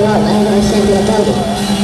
我爱的人现在在这里。